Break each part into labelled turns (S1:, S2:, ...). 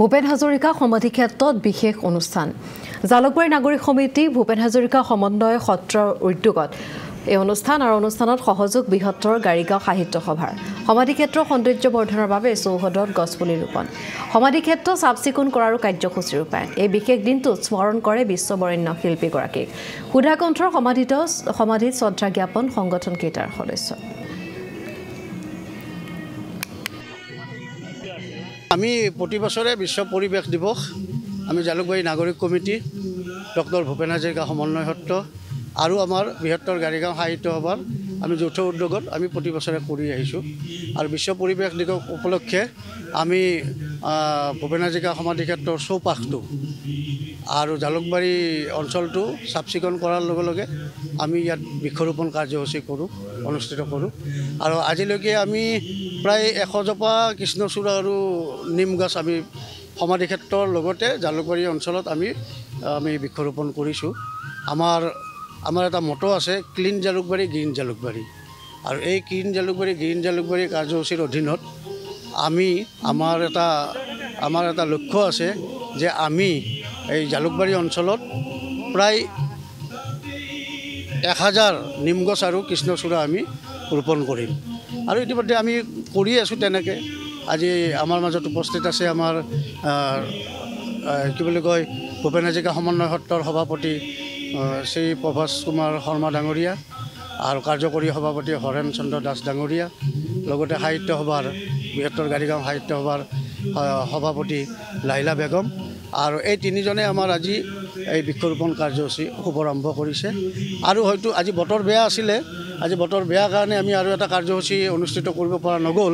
S1: ভূপেন হাজৰিকা সমাধি ক্ষেত্ৰত বিশেষ অনুষ্ঠান। জালুকবাৰী নাগৰিক সমিতি ভূপেন হাজৰিকা সমন্বয় সত্ৰৰ উদ্যোগত। এই অনুষ্ঠান আৰু অনুষ্ঠানত সহযোগ বৃহত্তৰ গাড়ীগাঁও সাহিত্য সভাৰ। সমাধিক্ষেত্ৰ সৌন্দৰ্য বৰ্ধনৰ বাবে চৌহদত গছপুলি ৰোপণ। সমাধিক্ষেত্ৰ চাফ চিকুণ কৰাৰো কাৰ্যসূচী ৰূপায়ণ। এই বিশেষ দিনটোত স্মৰণ কৰে বিশ্ববৰেণ্য শিল্পীগৰাকীক। সুধাকণ্ঠৰ সমাধিত সমাধিত শ্ৰদ্ধা জ্ঞাপন সংগঠনকেইটাৰ সদস্য।
S2: আমি প্ৰতি বছৰে বিশ্ব পৰিৱেশ দিৱস আমি জালুকবাৰী নাগৰিক কমিটি ডক্টৰ ভূপেন হাজৰিকা সমন্বয় সত্ৰ আৰু আমাৰ বৃহত্তৰ গাড়ীগাঁও সাহিত্য সভাৰ আমি যৌথ উদ্যোগত আমি প্ৰতি বছৰে কৰি আহিছোঁ। আৰু বিশ্ব পৰিৱেশ দিৱস উপলক্ষে আমি ভূপেন হাজৰিকা সমাধি ক্ষেত্ৰৰ চৌপাশটো আৰু জালুকবাৰী অঞ্চলটো চাফ চিকুণ কৰাৰ লগে লগে আমি ইয়াত বৃক্ষৰোপণ কাৰ্যসূচী কৰোঁ অনুষ্ঠিত কৰোঁ। আৰু আজিলৈকে আমি প্ৰায় এশজোপা কৃষ্ণচূড়া আৰু নিম গছ আমি সমাধি ক্ষেত্ৰৰ লগতে জালুকবাৰী অঞ্চলত আমি আমি বৃক্ষৰোপণ কৰিছোঁ। আমাৰ আমাৰ এটা মটো আছে ক্লিন জালুকবাৰী গ্ৰীণ জালুকবাৰী। আৰু এই ক্লিন জালুকবাৰী গ্ৰীণ জালুকবাৰী কাৰ্যসূচীৰ অধীনত আমি আমাৰ এটা আমাৰ এটা লক্ষ্য আছে যে আমি এই জালুকবাৰী অঞ্চলত প্ৰায় এক হাজাৰ নিম গছ আৰু কৃষ্ণচূড়া আমি ৰোপণ কৰিম। আৰু ইতিমধ্যে আমি কৰি আছোঁ তেনেকৈ। আজি আমাৰ মাজত উপস্থিত আছে আমাৰ কি বুলি কয় ভূপেন হাজৰিকা সমন্বয় সত্ৰৰ সভাপতি শ্ৰী প্ৰভাস কুমাৰ শৰ্মা ডাঙৰীয়া আৰু কাৰ্যকৰী সভাপতি হৰেণ চন্দ্ৰ দাস ডাঙৰীয়া লগতে সাহিত্য সভাৰ বৃহত্তৰ গাড়ীগাঁও সাহিত্য সভাৰ সভাপতি লাইলা বেগম আৰু এই তিনিজনে আমাৰ আজি এই বৃক্ষৰোপণ কাৰ্যসূচী শুভাৰম্ভ কৰিছে। আৰু হয়তো আজি বতৰ বেয়া আছিলে আজি বতৰ বেয়া কাৰণে আমি আৰু এটা কাৰ্যসূচী অনুষ্ঠিত কৰিব পৰা নগ'ল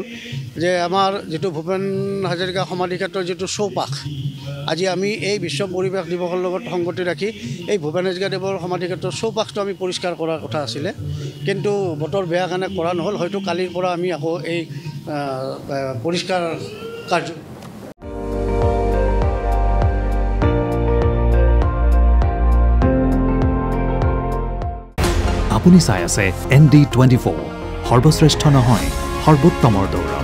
S2: যে আমাৰ যিটো ভূপেন হাজৰিকা সমাধিক্ষেত্ৰৰ যিটো চৌপাশ আজি আমি এই বিশ্ব পৰিৱেশ দিৱসৰ লগত সংগতি ৰাখি এই ভূপেন হাজৰিকা দেৱৰ সমাধিক্ষেত্ৰৰ চৌপাশটো আমি পৰিষ্কাৰ কৰাৰ কথা আছিলে। কিন্তু বতৰ বেয়া কাৰণে কৰা নহ'ল হয়তো কালিৰ পৰা আমি আকৌ এই পৰিষ্কাৰ কাৰ্য
S3: আপুনি চাই আছে এন ডি টুৱেণ্টি ফ'ৰ। সৰ্বশ্ৰেষ্ঠ নহয় সৰ্বোত্তমৰ দৌৰা